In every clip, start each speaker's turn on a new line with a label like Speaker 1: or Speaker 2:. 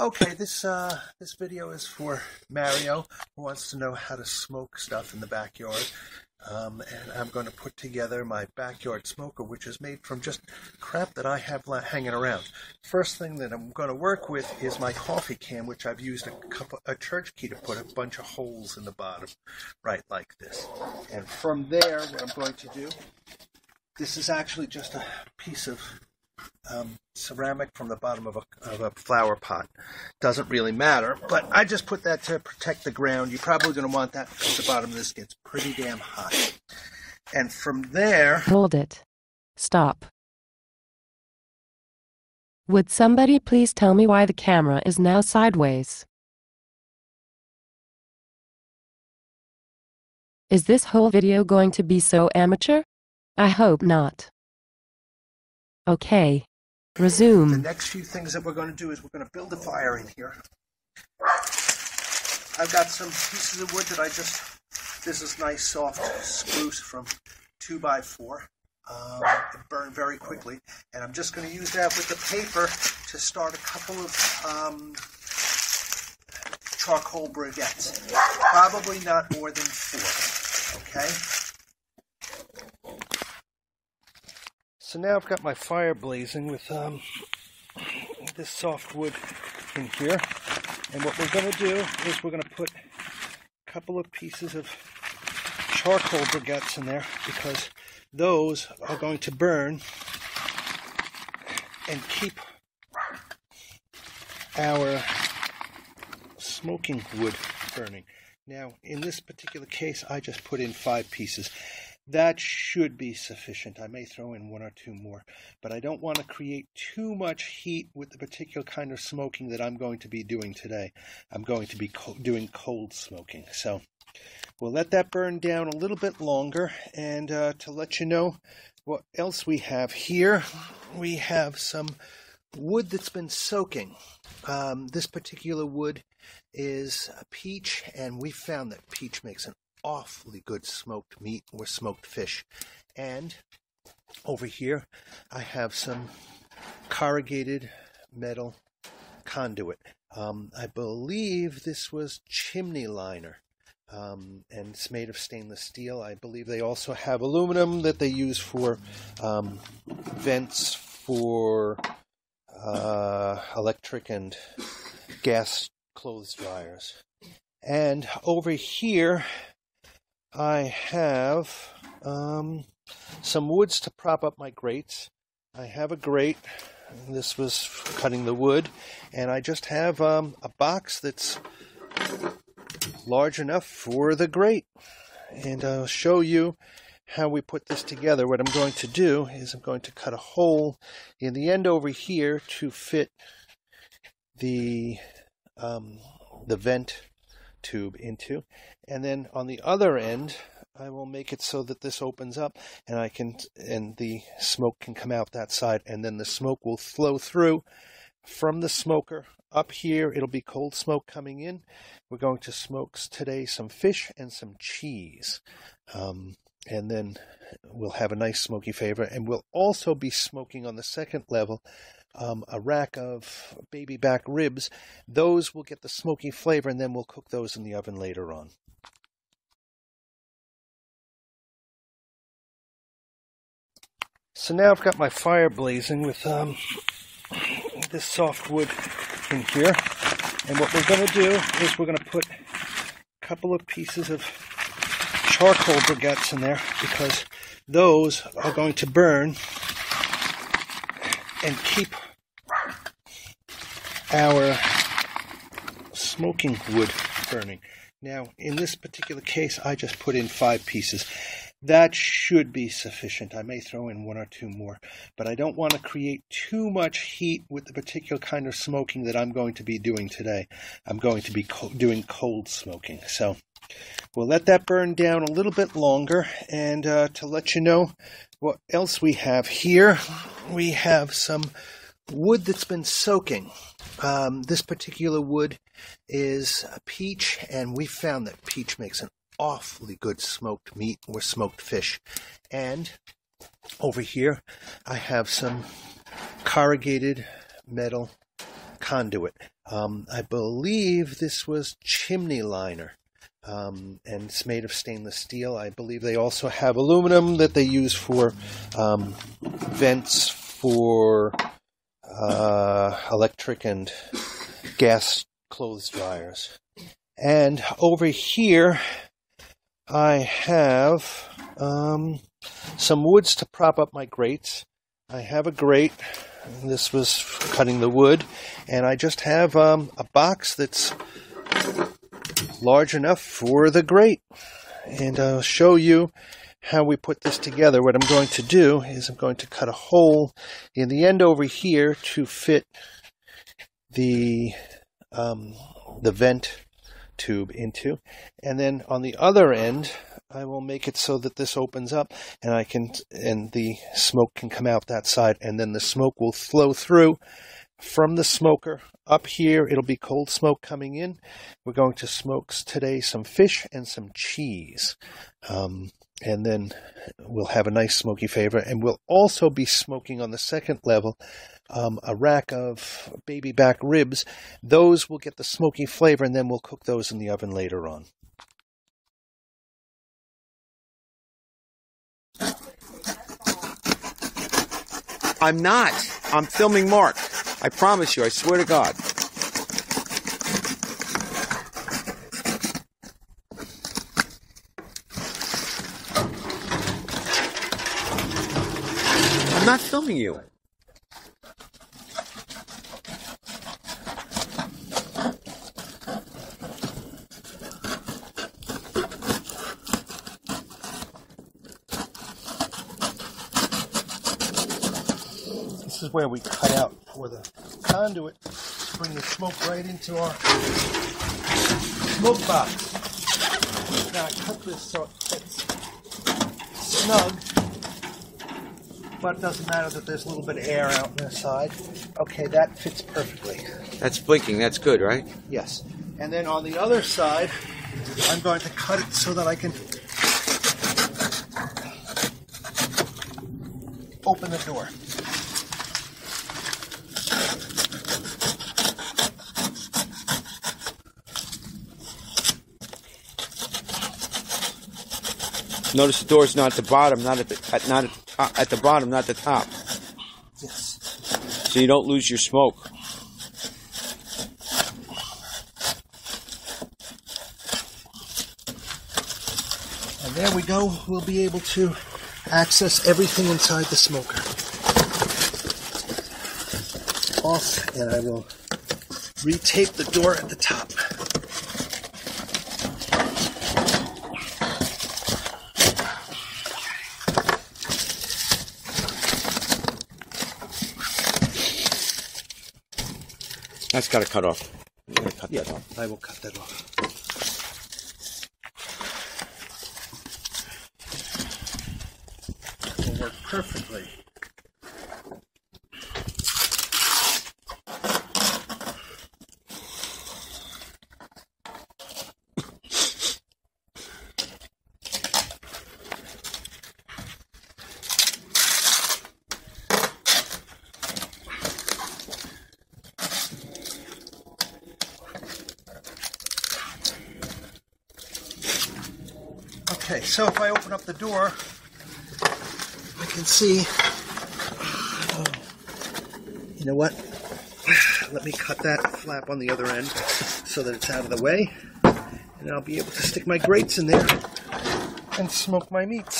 Speaker 1: Okay, this uh, this video is for Mario, who wants to know how to smoke stuff in the backyard. Um, and I'm going to put together my backyard smoker, which is made from just crap that I have hanging around. First thing that I'm going to work with is my coffee can, which I've used a, couple, a church key to put a bunch of holes in the bottom, right like this. And from there, what I'm going to do, this is actually just a piece of um, ceramic from the bottom of a, of a flower pot. Doesn't really matter, but I just put that to protect the ground. You're probably going to want that because the bottom of this gets pretty damn hot. And from there.
Speaker 2: Hold it. Stop. Would somebody please tell me why the camera is now sideways? Is this whole video going to be so amateur? I hope not. Okay. Resume.
Speaker 1: The next few things that we're going to do is we're going to build a fire in here. I've got some pieces of wood that I just, this is nice soft spruce from 2x4. Um, it burned very quickly. And I'm just going to use that with the paper to start a couple of um, charcoal briquettes. Probably not more than four. Okay? So now I've got my fire blazing with um, this soft wood in here. And what we're going to do is we're going to put a couple of pieces of charcoal briquettes in there because those are going to burn and keep our smoking wood burning. Now, in this particular case, I just put in five pieces. That should be sufficient. I may throw in one or two more, but I don't want to create too much heat with the particular kind of smoking that I'm going to be doing today. I'm going to be co- doing cold smoking. So we'll let that burn down a little bit longer. And uh, to let you know what else we have here, we have some wood that's been soaking. Um, this particular wood is a peach, and we found that peach makes an awfully good smoked meat or smoked fish. And over here, I have some corrugated metal conduit. Um, I believe this was chimney liner. Um, and it's made of stainless steel. I believe they also have aluminum that they use for um, vents for uh, electric and gas clothes dryers. And over here, I have um, some woods to prop up my grates. I have a grate. This was cutting the wood, and I just have um, a box that's large enough for the grate. And I'll show you how we put this together. What I'm going to do is I'm going to cut a hole in the end over here to fit the um, the vent tube into. And then on the other end, I will make it so that this opens up and I can, and the smoke can come out that side and then the smoke will flow through from the smoker up here. It'll be cold smoke coming in. We're going to smoke today some fish and some cheese. Um, and then we'll have a nice smoky flavor. And we'll also be smoking on the second level um, a rack of baby back ribs. Those will get the smoky flavor, and then we'll cook those in the oven later on. So now I've got my fire blazing with um, this soft wood in here. And what we're going to do is we're going to put a couple of pieces of charcoal briquettes in there because those are going to burn and keep our smoking wood burning. Now, in this particular case, I just put in five pieces. That should be sufficient. I may throw in one or two more, but I don't want to create too much heat with the particular kind of smoking that I'm going to be doing today. I'm going to be co- doing cold smoking. So we'll let that burn down a little bit longer. And uh, to let you know what else we have here, we have some wood that's been soaking. Um, this particular wood is a peach, and we found that peach makes an awfully good smoked meat or smoked fish. And over here, I have some corrugated metal conduit. Um, I believe this was chimney liner. Um, and it's made of stainless steel. I believe they also have aluminum that they use for um, vents for uh, electric and gas clothes dryers. And over here, I have um, some woods to prop up my grates. I have a grate. This was cutting the wood, and I just have um, a box that's large enough for the grate. And I'll show you how we put this together. What I'm going to do is I'm going to cut a hole in the end over here to fit the um, the vent tube into, and then on the other end I will make it so that this opens up and I can and the smoke can come out that side and then the smoke will flow through from the smoker up here. It'll be cold smoke coming in. We're going to smoke today some fish and some cheese. Um, and then we'll have a nice smoky flavor. And we'll also be smoking on the second level um, a rack of baby back ribs. Those will get the smoky flavor, and then we'll cook those in the oven later on.
Speaker 3: I'm not. I'm filming Mark. I promise you. I swear to God. Not filming you.
Speaker 1: This is where we cut out for the conduit to bring the smoke right into our smoke box. Now I cut this so it fits snug, but it doesn't matter that there's a little bit of air out on the side. Okay, that fits perfectly.
Speaker 3: That's blinking. That's good, right?
Speaker 1: Yes. And then on the other side, I'm going to cut it so that I can open the door.
Speaker 3: Notice the door's not at the bottom, not at the not at, top, at the bottom, not the top,
Speaker 1: Yes.
Speaker 3: so you don't lose your smoke.
Speaker 1: And there we go. We'll be able to access everything inside the smoker. Off, and I will retape the door at the top.
Speaker 3: That's got to cut off. Cut
Speaker 1: Yeah,
Speaker 3: that off.
Speaker 1: I will cut that off. It Will work perfectly. Okay, so if I open up the door, I can see. Oh, you know what? Let me cut that flap on the other end so that it's out of the way, and I'll be able to stick my grates in there and smoke my meats.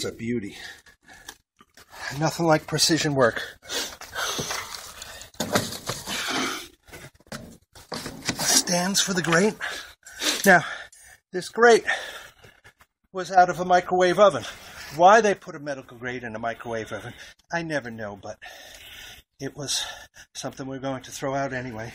Speaker 1: That's a beauty. Nothing like precision work. Stands for the grate. Now, this grate was out of a microwave oven. Why they put a medical grate in a microwave oven, I never know, but it was something we're going to throw out anyway.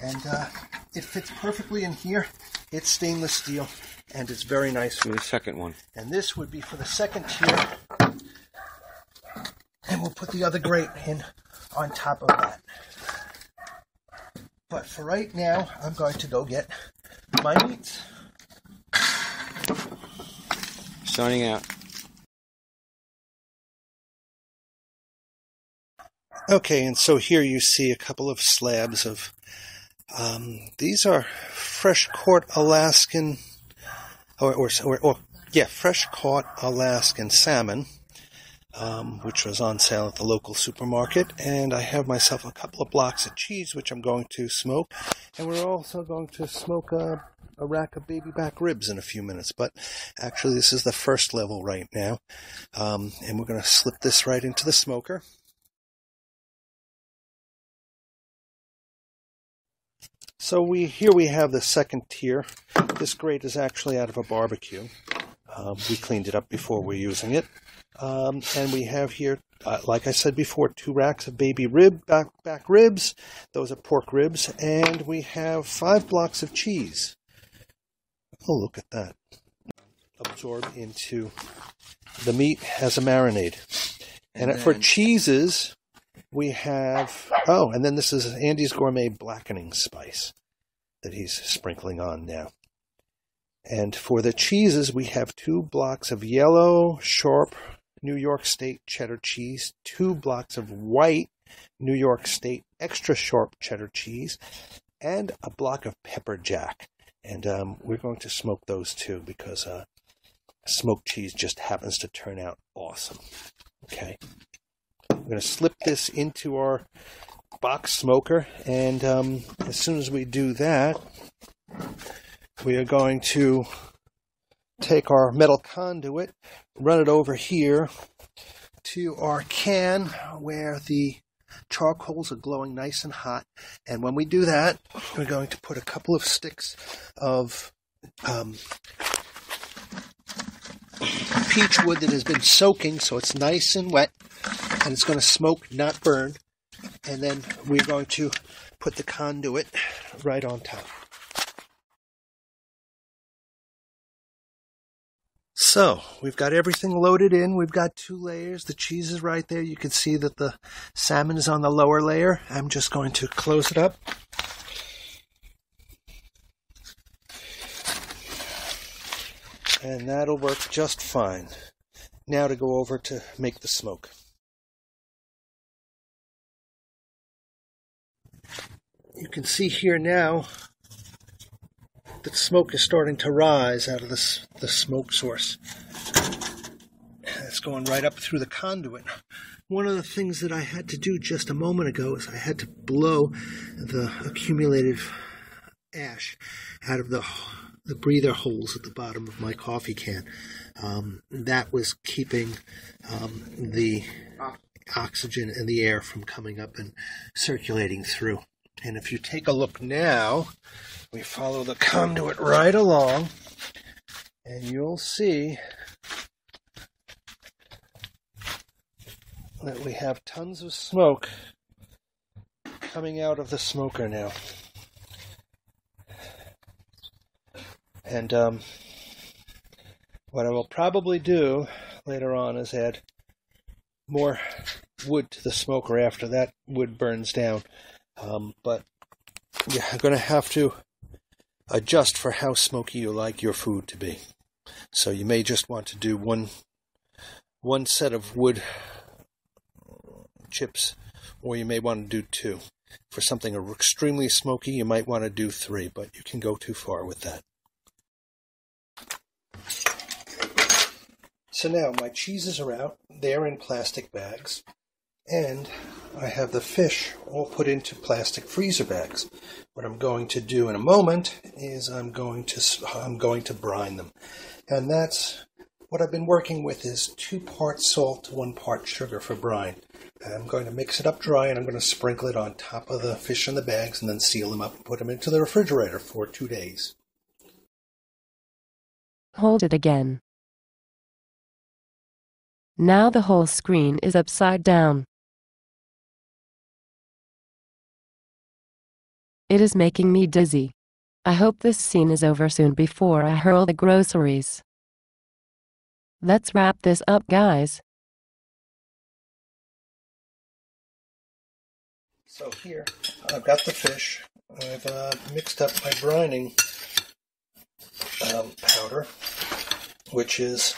Speaker 1: And uh, it fits perfectly in here. It's stainless steel and it's very nice for
Speaker 3: the second one.
Speaker 1: And this would be for the second tier. And we'll put the other grate in on top of that. But for right now, I'm going to go get my meats.
Speaker 3: Signing out.
Speaker 1: Okay, and so here you see a couple of slabs of. Um, these are fresh caught Alaskan, or, or, or, or yeah, fresh caught Alaskan salmon, um, which was on sale at the local supermarket. And I have myself a couple of blocks of cheese, which I'm going to smoke. And we're also going to smoke a, a rack of baby back ribs in a few minutes. But actually, this is the first level right now. Um, and we're going to slip this right into the smoker. So we here we have the second tier. This grate is actually out of a barbecue. Um, we cleaned it up before we're using it, um, and we have here, uh, like I said before, two racks of baby rib back back ribs. Those are pork ribs, and we have five blocks of cheese. Oh, look at that! Absorbed into the meat as a marinade. And,
Speaker 3: And
Speaker 1: for cheeses, we have oh, and then this is Andy's gourmet blackening spice that he's sprinkling on now. And for the cheeses, we have two blocks of yellow, sharp New York State cheddar cheese, two blocks of white New York State extra sharp cheddar cheese, and a block of pepper jack. And um, we're going to smoke those too because uh, smoked cheese just happens to turn out awesome. Okay. I'm going to slip this into our box smoker, and um, as soon as we do that, we are going to take our metal conduit, run it over here to our can where the charcoals are glowing nice and hot. And when we do that, we're going to put a couple of sticks of um, peach wood that has been soaking so it's nice and wet and it's going to smoke, not burn. And then we're going to put the conduit right on top. So we've got everything loaded in. We've got two layers. The cheese is right there. You can see that the salmon is on the lower layer. I'm just going to close it up. And that'll work just fine. Now to go over to make the smoke. You can see here now that smoke is starting to rise out of this the smoke source. It's going right up through the conduit. One of the things that I had to do just a moment ago is I had to blow the accumulated ash out of the the breather holes at the bottom of my coffee can. Um, that was keeping um, the oxygen and the air from coming up and circulating through. And if you take a look now, we follow the conduit right along, and you'll see that we have tons of smoke coming out of the smoker now. And um, what I will probably do later on is add more wood to the smoker after that wood burns down. Um, but I'm going to have to adjust for how smoky you like your food to be. So you may just want to do one one set of wood chips, or you may want to do two. For something extremely smoky, you might want to do three, but you can go too far with that. So now my cheeses are out. They're in plastic bags. And I have the fish all put into plastic freezer bags. What I'm going to do in a moment is I'm going to I'm going to brine them. And that's what I've been working with is two parts salt, one part sugar for brine. I'm going to mix it up dry and I'm going to sprinkle it on top of the fish in the bags and then seal them up and put them into the refrigerator for 2 days.
Speaker 2: Hold it again. Now the whole screen is upside down. It is making me dizzy. I hope this scene is over soon before I hurl the groceries. Let's wrap this up, guys.
Speaker 1: So here, I've got the fish. I've uh, mixed up my brining um, powder, which is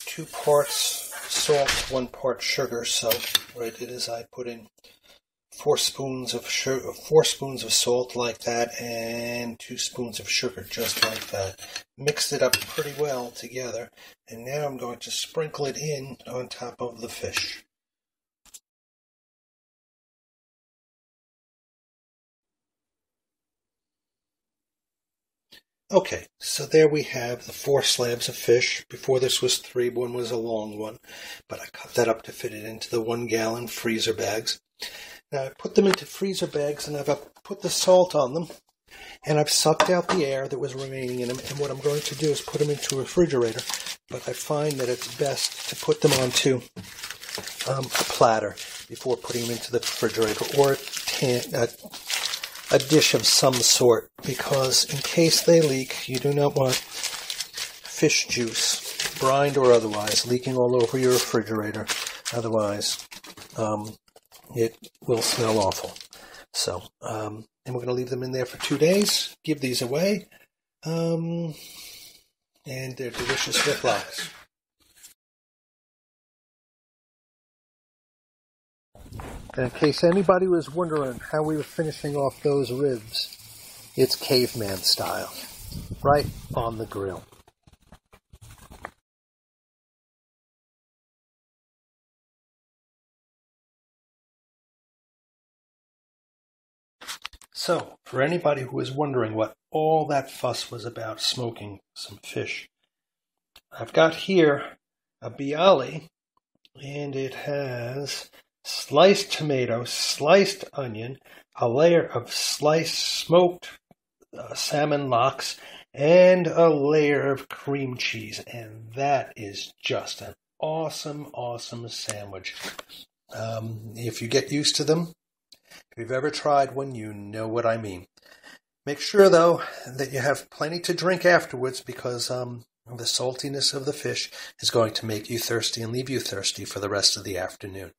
Speaker 1: two parts salt, one part sugar. So what I did is I put in four spoons of sugar, four spoons of salt like that, and two spoons of sugar just like that. Mixed it up pretty well together, and now I'm going to sprinkle it in on top of the fish. Okay, so there we have the four slabs of fish. Before this was three, one was a long one, but I cut that up to fit it into the one gallon freezer bags. Now I've put them into freezer bags and I've put the salt on them and I've sucked out the air that was remaining in them. And what I'm going to do is put them into a refrigerator, but I find that it's best to put them onto um, a platter before putting them into the refrigerator or a, tan- a a dish of some sort because in case they leak, you do not want fish juice, brined or otherwise, leaking all over your refrigerator. Otherwise, um, it will smell awful. So, um, and we're going to leave them in there for two days. Give these away, um, and they're delicious with lox. In case anybody was wondering how we were finishing off those ribs, it's caveman style, right on the grill. So, for anybody who is wondering what all that fuss was about smoking some fish, I've got here a bialy, and it has sliced tomato, sliced onion, a layer of sliced smoked uh, salmon lox, and a layer of cream cheese. And that is just an awesome, awesome sandwich. Um, if you get used to them, you've ever tried one, you know what I mean. Make sure, though, that you have plenty to drink afterwards because um, the saltiness of the fish is going to make you thirsty and leave you thirsty for the rest of the afternoon.